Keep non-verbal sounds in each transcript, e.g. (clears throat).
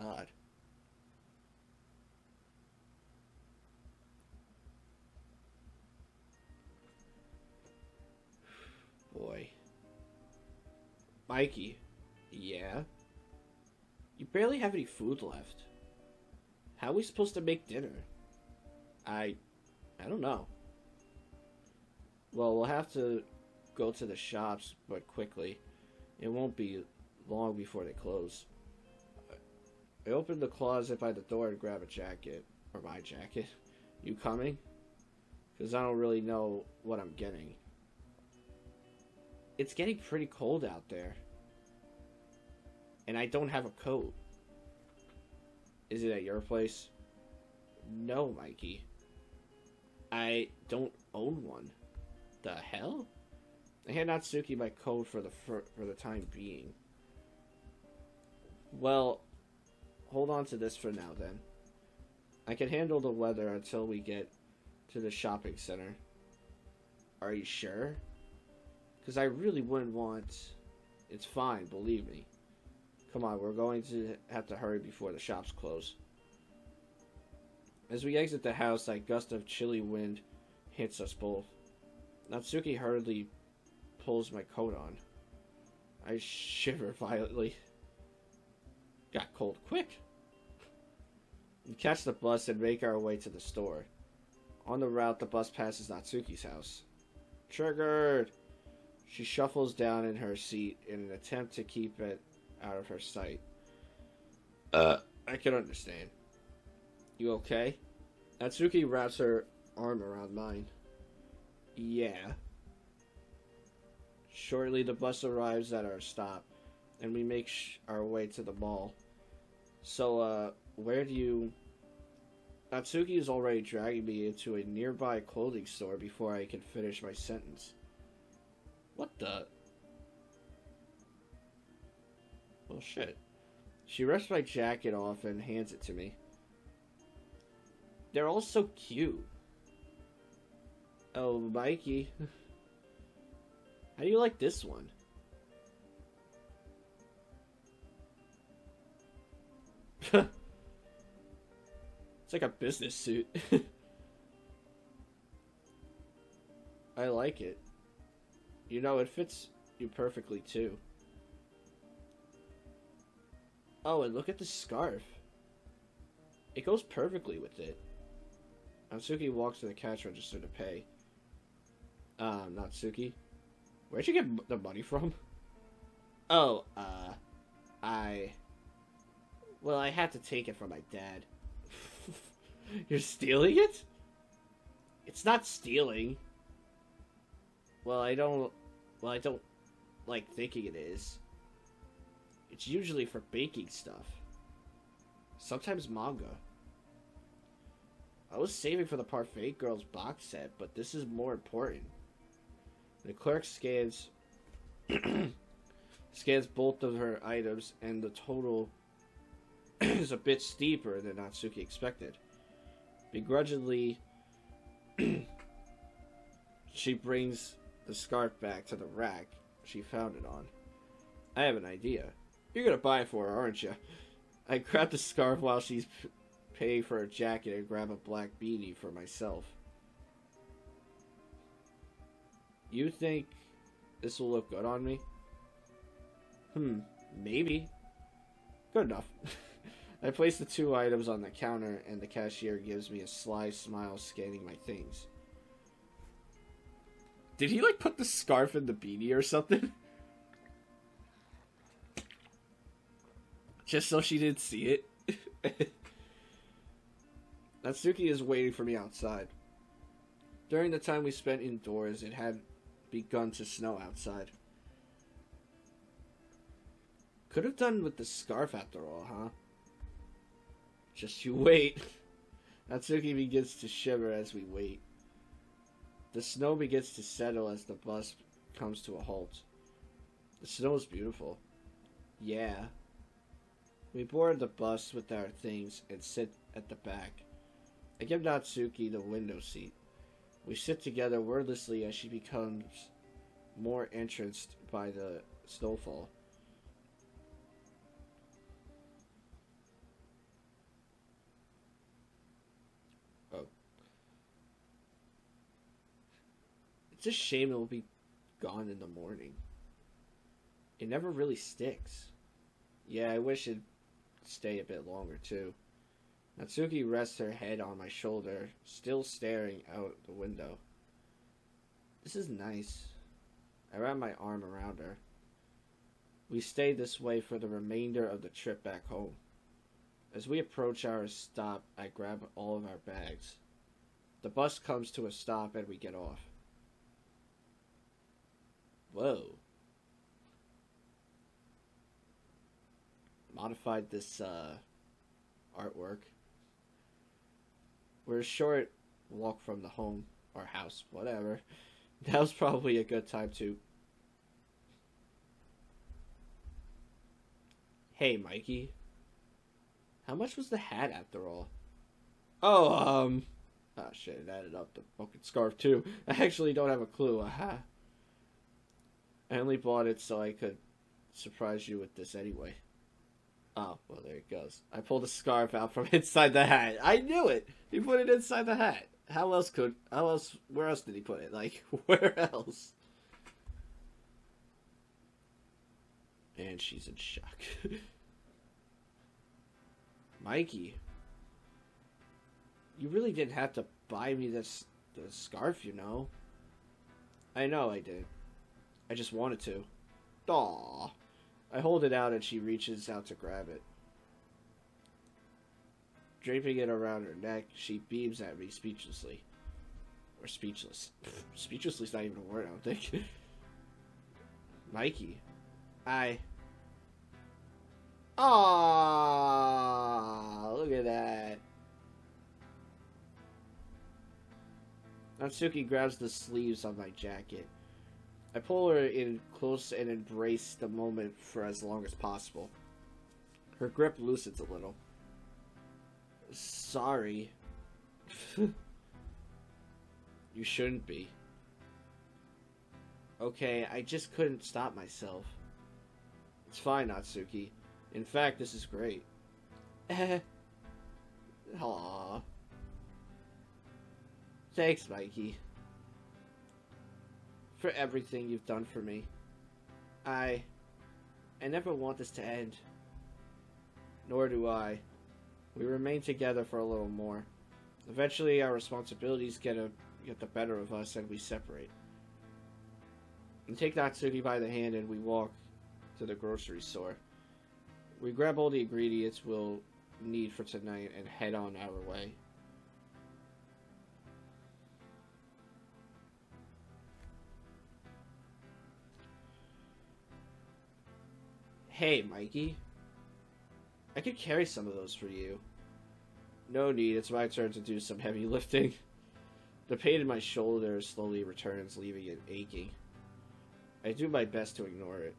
God. Boy. Mikey. Yeah? You barely have any food left. How are we supposed to make dinner? I... I don't know. Well, we'll have to go to the shops, but quickly. It won't be long before they close. I opened the closet by the door to grab a jacket. Or my jacket. (laughs) You coming? Because I don't really know what I'm getting. It's getting pretty cold out there. And I don't have a coat. Is it at your place? No, Mikey. I don't own one. The hell? I hand Natsuki my coat for the for, for the time being. Well, hold on to this for now then. I can handle the weather until we get to the shopping center. Are you sure? Because I really wouldn't want... It's fine, believe me. Come on, we're going to have to hurry before the shops close. As we exit the house, a gust of chilly wind hits us both. Natsuki hurriedly pulls my coat on. I (laughs) shiver violently. Got cold quick. We catch the bus and make our way to the store. On the route, the bus passes Natsuki's house. Triggered! She shuffles down in her seat in an attempt to keep it out of her sight. Uh, I can understand. You okay? Natsuki wraps her arm around mine. Yeah. Shortly, the bus arrives at our stop, and we make our way to the mall. So, uh, where do you... Natsuki is already dragging me into a nearby clothing store before I can finish my sentence. What the... Well, shit. She rips my jacket off and hands it to me. They're all so cute. Oh, Mikey. (laughs) How do you like this one? (laughs) it's like a business suit. (laughs) I like it. You know, it fits you perfectly too. Oh, and look at the scarf. It goes perfectly with it. Natsuki walks to the cash register to pay. Um, Natsuki. Where'd you get the money from? (laughs) Oh, uh, I... Well, I had to take it from my dad. (laughs) You're stealing it? It's not stealing. Well, I don't... Well, I don't like thinking it is. It's usually for baking stuff. Sometimes manga. I was saving for the Parfait Girls box set, but this is more important. The clerk scans (clears throat) scans both of her items, and the total is a bit steeper than Natsuki expected. Begrudgingly, (clears throat) she brings the scarf back to the rack she found it on. I have an idea. You're gonna buy it for her, aren't you? I grab the scarf while she's paying for a jacket and grab a black beanie for myself. You think this will look good on me? Hmm, maybe. Good enough. (laughs) I place the two items on the counter and the cashier gives me a sly smile scanning my things. Did he like put the scarf in the beanie or something? Just so she didn't see it? (laughs) Natsuki is waiting for me outside. During the time we spent indoors, it had begun to snow outside. Could have done with the scarf after all, huh? Just you (laughs) wait. Natsuki begins to shiver as we wait. The snow begins to settle as the bus comes to a halt. The snow is beautiful. Yeah. We board the bus with our things and sit at the back. I give Natsuki the window seat. We sit together wordlessly as she becomes more entranced by the snowfall. It's a shame it will be gone in the morning. It never really sticks. Yeah, I wish it'd stay a bit longer too. Natsuki rests her head on my shoulder, still staring out the window. This is nice. I wrap my arm around her. We stay this way for the remainder of the trip back home. As we approach our stop, I grab all of our bags. The bus comes to a stop and we get off. Whoa. Modified this uh, artwork. We're a short walk from the home or house, whatever. (laughs) Now's probably a good time to. Hey, Mikey. How much was the hat after all? Oh, um. Oh shit, it added up the fucking scarf too. (laughs) I actually don't have a clue. Aha. I only bought it so I could surprise you with this anyway. Oh, well, there it goes. I pulled a scarf out from (laughs) inside the hat. I knew it! He put it inside the hat. How else could. How else. Where else did he put it? Like, (laughs) where else? And she's in shock. (laughs) Mikey. You really didn't have to buy me this, this scarf, you know. I know I did. I just wanted to. Aww. I hold it out and she reaches out to grab it. Draping it around her neck, she beams at me speechlessly. Or speechless. (laughs) Speechlessly is not even a word, I don't think. (laughs) Mikey. I. Aww, look at that. Natsuki grabs the sleeves of my jacket. I pull her in close and embrace the moment for as long as possible. Her grip loosens a little. Sorry. (laughs) you shouldn't be. Okay, I just couldn't stop myself. It's fine, Natsuki. In fact, this is great. (laughs) Aww. Thanks, Mikey for everything you've done for me. I. I never want this to end. Nor do I. We remain together for a little more. Eventually, our responsibilities get a get the better of us, and we separate. And take Natsuki by the hand, and we walk to the grocery store. We grab all the ingredients we'll need for tonight and head on our way. Hey, Mikey. I could carry some of those for you. No need, it's my turn to do some heavy lifting. (laughs) The pain in my shoulder slowly returns, leaving it aching. I do my best to ignore it.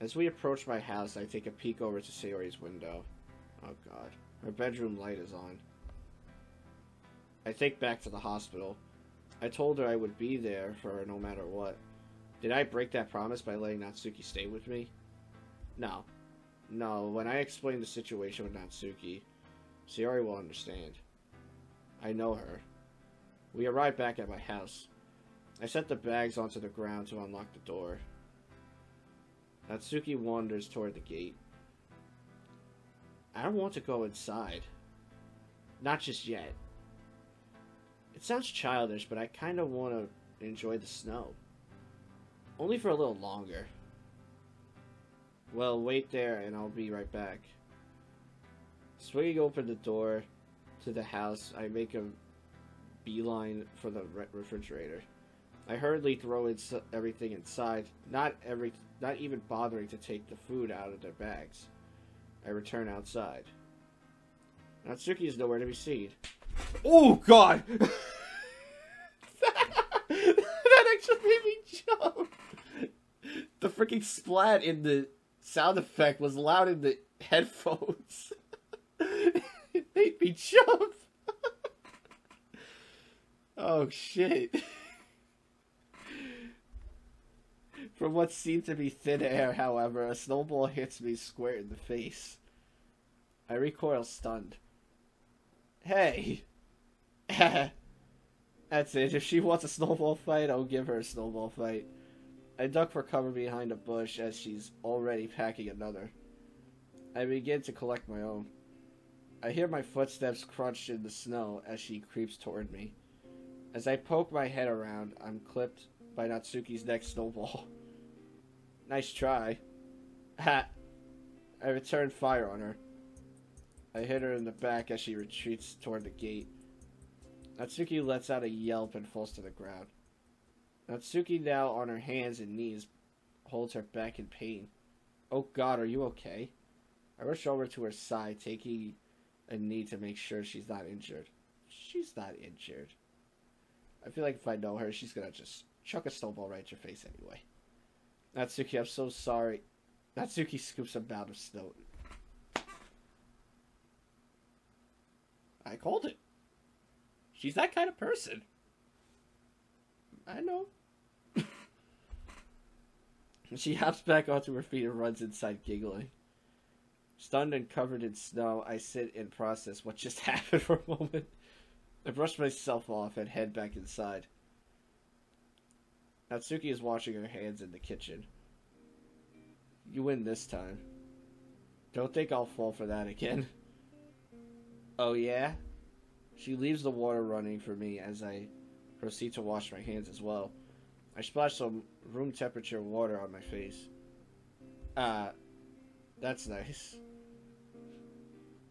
As we approach my house, I take a peek over to Sayori's window. Oh god. Her bedroom light is on. I think back to the hospital. I told her I would be there for her no matter what. Did I break that promise by letting Natsuki stay with me? No. No, when I explain the situation with Natsuki, Sayori will understand. I know her. We arrive back at my house. I set the bags onto the ground to unlock the door. Natsuki wanders toward the gate. I don't want to go inside. Not just yet. It sounds childish, but I kind of want to enjoy the snow. Only for a little longer. Well, wait there and I'll be right back. Swinging open the door to the house, I make a beeline for the re refrigerator. I hurriedly throw in everything inside, not every, not even bothering to take the food out of their bags. I return outside. Natsuki is nowhere to be seen. Oh God! (laughs) that actually made me jump the freaking splat in the sound effect was loud in the headphones. (laughs) it made me jump. (laughs) oh shit. (laughs) From what seemed to be thin air, however, a snowball hits me square in the face. I recoil stunned. Hey! That's it. If she wants a snowball fight, I'll give her a snowball fight. I duck for cover behind a bush as she's already packing another. I begin to collect my own. I hear my footsteps crunch in the snow as she creeps toward me. As I poke my head around, I'm clipped by Natsuki's next snowball. (laughs) nice try. Ha! I return fire on her. I hit her in the back as she retreats toward the gate. Natsuki lets out a yelp and falls to the ground. Natsuki, now on her hands and knees, holds her back in pain. Oh god, are you okay? I rush over to her side, taking a knee to make sure she's not injured. She's not injured. I feel like if I know her, she's gonna just chuck a snowball right at your face anyway. Natsuki, I'm so sorry. Natsuki scoops a mound of snow. I called it. She's that kind of person. I know. (laughs) she hops back onto her feet and runs inside, giggling. Stunned and covered in snow, I sit and process what just (laughs) happened for a moment. I brush myself off and head back inside. Natsuki is washing her hands in the kitchen. You win this time. Don't think I'll fall for that again. (laughs) Oh, yeah? She leaves the water running for me as I proceed to wash my hands as well. I splash some room temperature water on my face. Ah, uh, that's nice.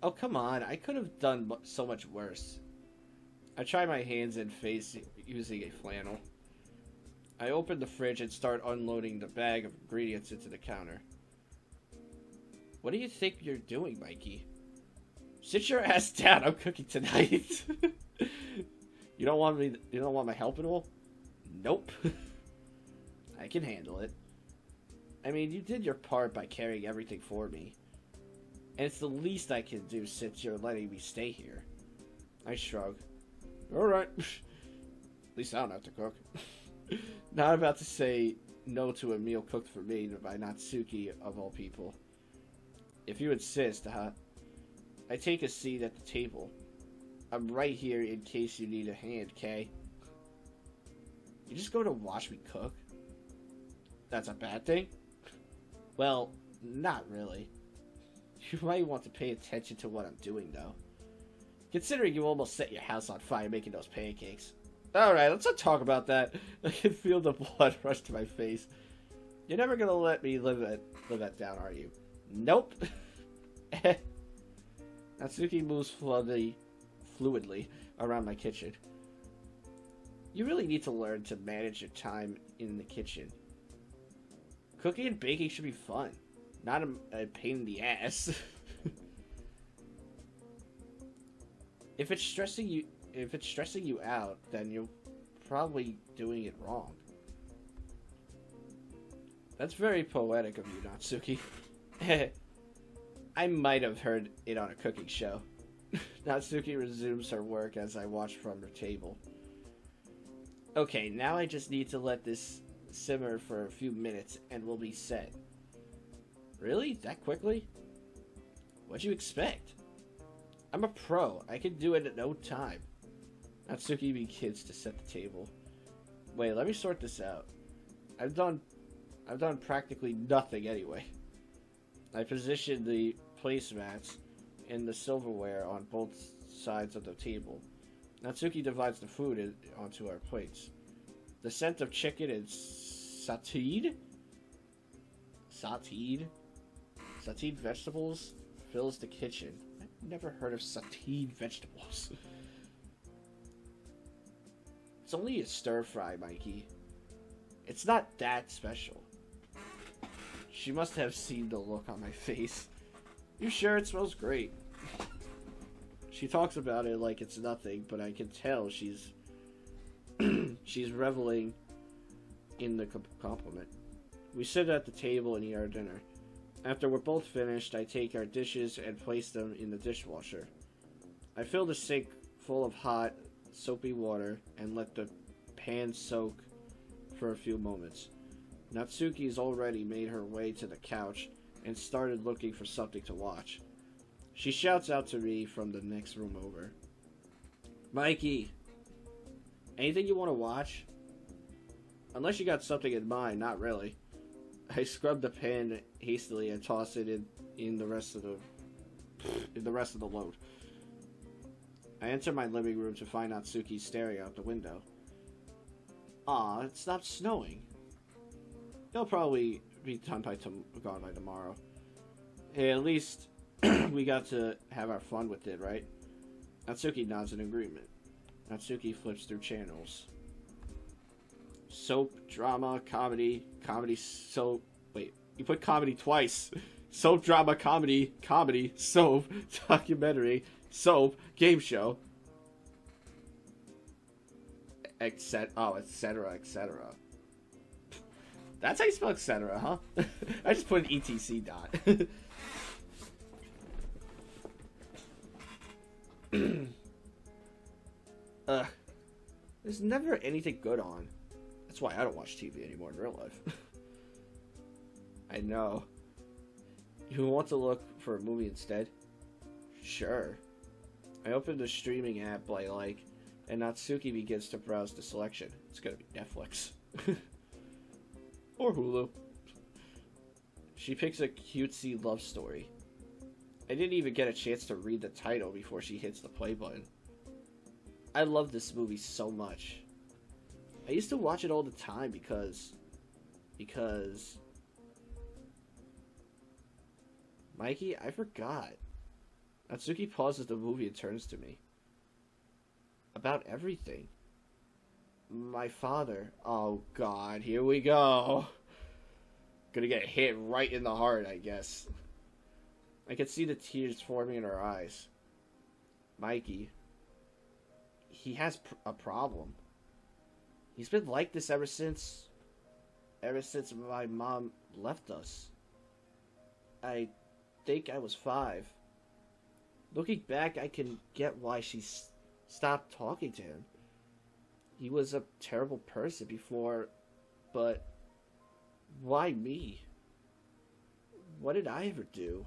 Oh, come on. I could have done so much worse. I try my hands and face using a flannel. I open the fridge and start unloading the bag of ingredients into the counter. What do you think you're doing, Mikey? Sit your ass (laughs) down. I'm cooking tonight. (laughs) you don't want me? You don't want my help at all? Nope. (laughs) I can handle it. I mean, you did your part by carrying everything for me. And it's the least I can do since you're letting me stay here. I shrug. Alright. (laughs) At least I don't have to cook. (laughs) Not about to say no to a meal cooked for me by Natsuki, of all people. If you insist, huh? I take a seat at the table. I'm right here in case you need a hand, Kay. You just go to watch me cook? That's a bad thing? Well, not really. (laughs) You might want to pay attention to what I'm doing, though. Considering you almost set your house on fire making those pancakes. Alright, let's not talk about that. (laughs) I can feel the blood (laughs) rush to my face. You're never gonna let me live it live that down, are you? Nope. Natsuki moves fluidly, fluidly around my kitchen. You really need to learn to manage your time in the kitchen. Cooking and baking should be fun, not a, a pain in the ass. (laughs) if it's stressing you, if it's stressing you out, then you're probably doing it wrong. That's very poetic of you, Natsuki. (laughs) I might have heard it on a cooking show. (laughs) Natsuki resumes her work as I watch from her table. Okay, now I just need to let this simmer for a few minutes and we'll be set. Really? That quickly? What'd you expect? I'm a pro. I can do it in no time. Natsuki begins to set the table. Wait, let me sort this out. I've done I've done practically nothing anyway. I position the placemats in the silverware on both sides of the table. Natsuki divides the food onto our plates. The scent of chicken and satide? Satide? Satide vegetables fills the kitchen. I've never heard of satide vegetables. (laughs) it's only a stir fry, Mikey. It's not that special. She must have seen the look on my (laughs) face. You sure it smells great? She talks about it like it's nothing, but I can tell she's (clears throat) she's reveling in the compliment. We sit at the table and eat our dinner. After we're both finished, I take our dishes and place them in the dishwasher. I fill the sink full of hot, soapy water and let the pan soak for a few moments. Natsuki's already made her way to the couch and started looking for something to watch. She shouts out to me from the next room over. Mikey! Anything you want to watch? Unless you got something in mind, not really. I scrubbed the pan hastily and tossed it in, in the rest of the in the rest of the load. I enter my living room to find Natsuki staring out the window. Ah, it stopped snowing. It'll probably be done by tom- gone by tomorrow. At least (clears throat) we got to have our fun with it, right? Natsuki nods in agreement. Natsuki flips through channels. Soap, drama, comedy, comedy, soap. Wait, you put comedy twice. (laughs) Soap, drama, comedy, comedy, soap, (laughs) documentary, soap, game show, etc. Oh, etc. etc. That's how you spell etc. Huh? (laughs) I just put an etc. dot. (clears throat) Ugh. There's never anything good on. That's why I don't watch TV anymore in real life. (laughs) I know. You want to look for a movie instead? Sure. I open the streaming app I like, and Natsuki begins to browse the selection. It's gonna be Netflix. (laughs) or Hulu. She picks a cutesy love story. I didn't even get a chance to read the title before she hits the play button. I love this movie so much. I used to watch it all the time because because Mikey, I forgot. Natsuki pauses the movie and turns to me. About everything. My father. Oh god, here we go. Gonna get hit right in the heart, I guess. I could see the tears forming in her eyes. Mikey. He has pr- a problem. He's been like this ever since. Ever since my mom left us. I think I was five. Looking back, I can get why she stopped talking to him. He was a terrible person before, but why me? What did I ever do?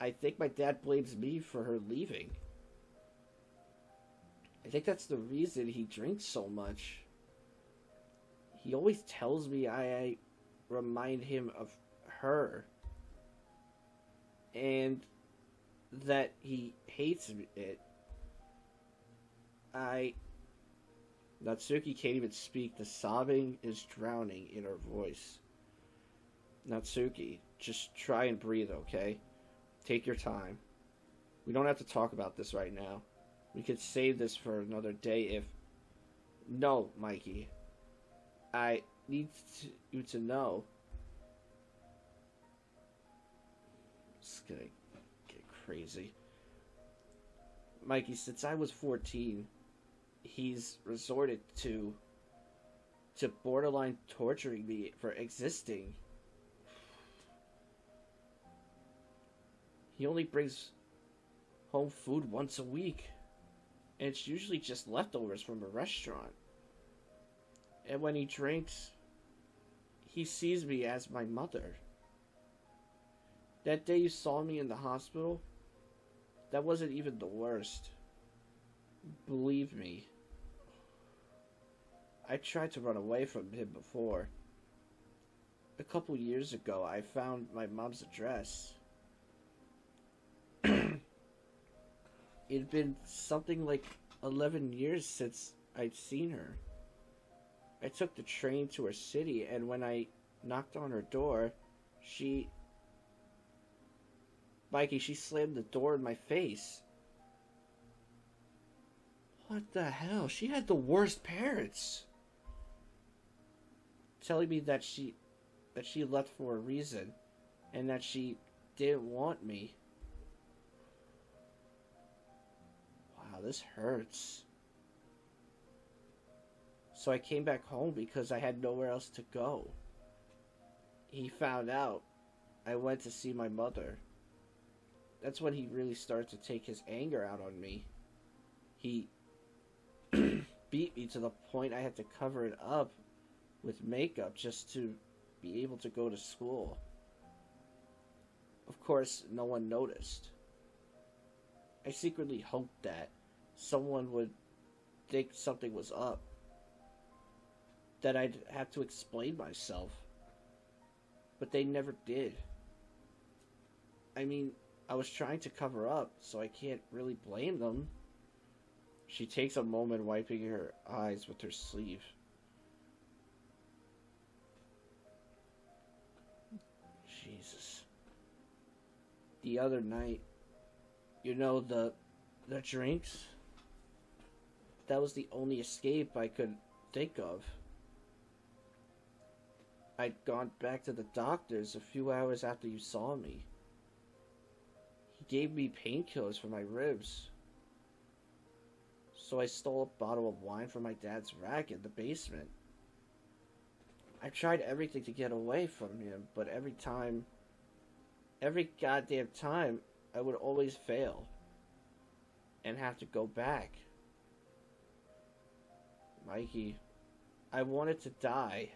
I think my dad blames me for her leaving. I think that's the reason he drinks so much. He always tells me I, remind him of her. And that he hates it. I. Natsuki can't even speak. The sobbing is drowning in her voice. Natsuki, just try and breathe, okay? Take your time. We don't have to talk about this right now. We could save this for another day if. No, Mikey. I need to, you to know. It's gonna get crazy. Mikey, since I was 14, he's resorted to to borderline torturing me for existing. He only brings home food once a week, and it's usually just leftovers from a restaurant. And when he drinks, he sees me as my mother. That day you saw me in the hospital, that wasn't even the worst. Believe me. I tried to run away from him before. A couple years ago, I found my mom's address. (clears throat) It'd been something like 11 years since I'd seen her. I took the train to her city, and when I knocked on her door, she. Mikey, she slammed the door in my face. What the hell? She had the worst parents. Telling me that she that she left for a reason and that she didn't want me. Wow, this hurts. So I came back home because I had nowhere else to go. He found out. I went to see my mother. That's when he really started to take his anger out on me. He (clears throat) beat me to the point I had to cover it up with makeup just to be able to go to school. Of course, no one noticed. I secretly hoped that someone would think something was up. That I'd have to explain myself. But they never did. I mean, I was trying to cover up, so I can't really blame them. She takes a moment wiping her eyes with her sleeve. The other night, you know the the drinks? That was the only escape I could think of. I'd gone back to the doctor's a few hours after you saw me. He gave me painkillers for my ribs. So I stole a bottle of wine from my dad's rack in the basement. I tried everything to get away from him, but every time, every goddamn time, I would always fail and have to go back. Mikey, I wanted to die.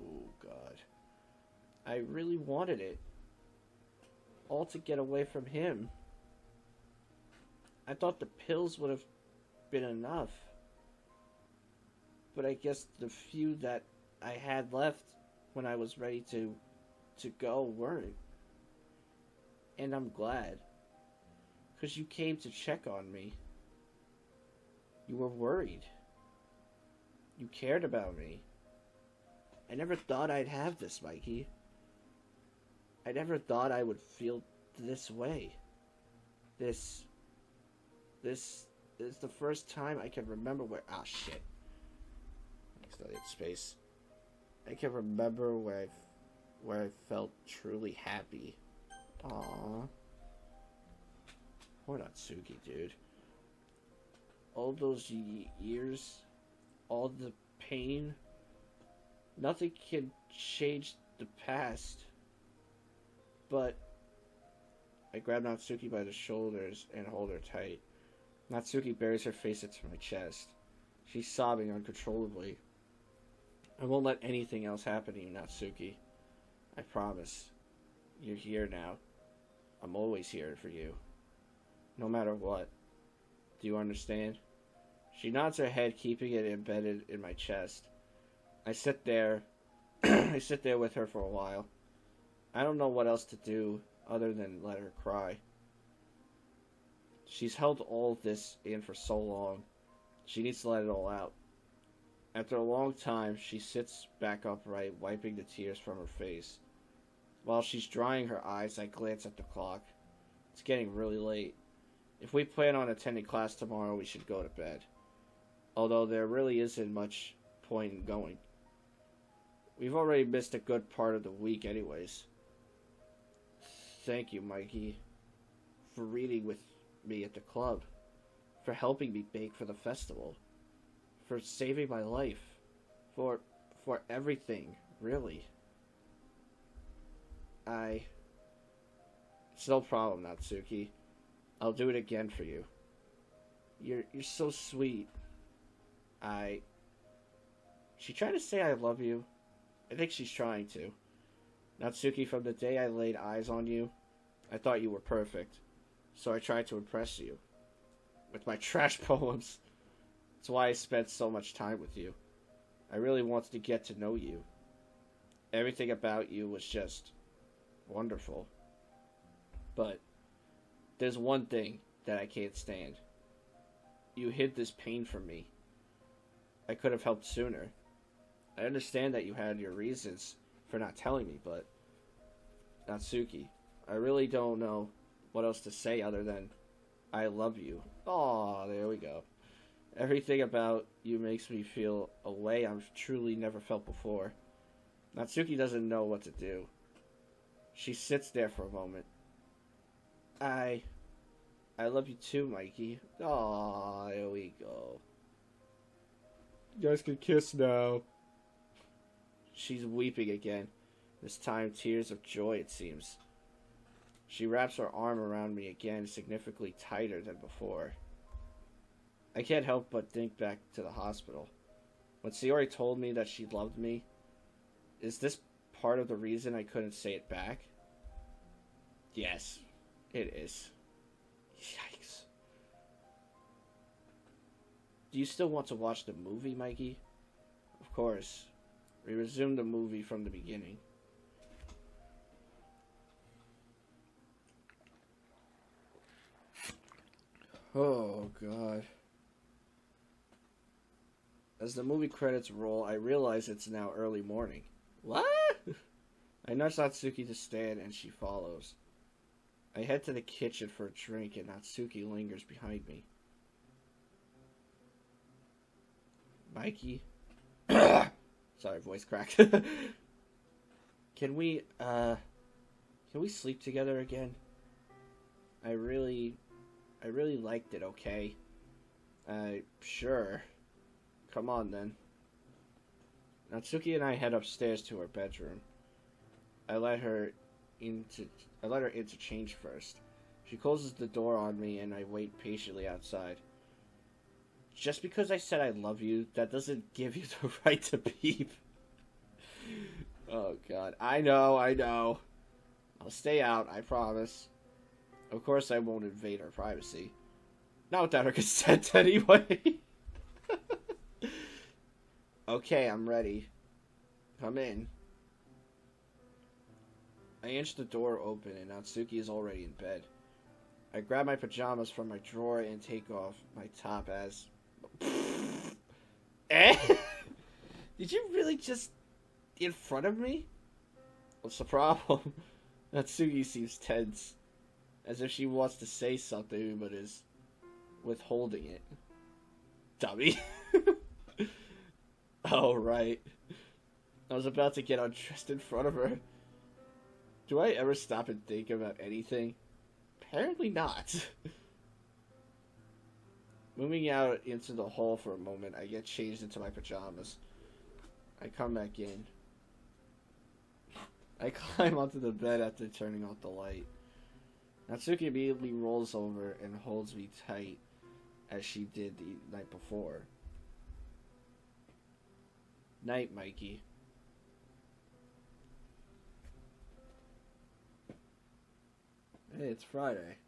Oh, God. I really wanted it. All to get away from him. I thought the pills would have been enough. But I guess the few that I had left when I was ready to to go weren't. And I'm glad. Cuz you came to check on me. You were worried. You cared about me. I never thought I'd have this, Mikey. I never thought I would feel this way. This. This is the first time I can remember where. Ah, shit. I still need space. I can remember where I, where I felt truly happy. Aww. Poor Natsuki, dude. All those years, all the pain, nothing can change the past. But I grab Natsuki by the shoulders and hold her tight. Natsuki buries her face into my chest. She's sobbing uncontrollably. I won't let anything else happen to you, Natsuki. I promise. You're here now. I'm always here for you. No matter what. Do you understand? She nods her head, keeping it embedded in my chest. I sit there. (clears throat) I sit there with her for a while. I don't know what else to do other than let her cry. She's held all this in for so long. She needs to let it all out. After a long time, she sits back upright, wiping the tears from her face. While she's drying her eyes, I glance at the clock. It's getting really late. If we plan on attending class tomorrow, we should go to bed. Although there really isn't much point in going. We've already missed a good part of the week, anyways. Thank you, Mikey, for reading with me at the club, for helping me bake for the festival for saving my life, for for everything, really. I. It's no problem, Natsuki. I'll do it again for you. You're you're so sweet. I. She tried to say I love you. I think she's trying to. Natsuki, from the day I laid eyes on you, I thought you were perfect. So I tried to impress you. With my (laughs) trash poems. That's why I spent so much time with you. I really wanted to get to know you. Everything about you was just wonderful. But there's one thing that I can't stand. You hid this pain from me. I could have helped sooner. I understand that you had your reasons for not telling me, but Natsuki, I really don't know what else to say other than I love you. Oh, there we go. Everything about you makes me feel a way I've truly never felt before. Natsuki doesn't know what to do. She sits there for a moment. I. I love you too, Mikey. Aw, here we go. You guys can kiss now. She's weeping again. This time, tears of joy, it seems. She wraps her arm around me again, significantly tighter than before. I can't help but think back to the hospital. When Sayori told me that she loved me, is this part of the reason I couldn't say it back? Yes, it is. Yikes. Do you still want to watch the movie, Mikey? Of course. We resume the movie from the beginning. Oh, God. As the movie credits roll, I realize it's now early morning. What? I nudge Natsuki to stand and she follows. I head to the kitchen for a drink and Natsuki lingers behind me. Mikey? (coughs) Sorry, voice cracked. (laughs) can we, uh, can we sleep together again? I really, I really liked it, okay? Uh, sure. Come on then. Natsuki and I head upstairs to her bedroom. I let her into I let her in to change first. She closes the door on me and I wait patiently outside. Just because I said I love you, that doesn't give you (laughs) the right to peep. oh god. I know, I know. I'll stay out, I promise. Of course I won't invade her privacy. Not without her (laughs) consent anyway. (laughs) okay, I'm ready. Come in. I inch the door open and Natsuki is already in bed. I grab my pajamas from my drawer and take off my top as. (laughs) eh? (laughs) Did you really just. in front of me? What's the problem? (laughs) Natsuki seems tense, as if she wants to say something but is withholding it. Dummy. (laughs) oh, right. I was about to get undressed in front of her. Do I ever stop and think about anything? Apparently not. (laughs) Moving out into the hall for a moment, I get changed into my pajamas. I come back in. I (laughs) climb onto the bed after turning off the light. Natsuki immediately rolls over and holds me tight as she did the night before. Night, Mikey. Hey, it's Friday.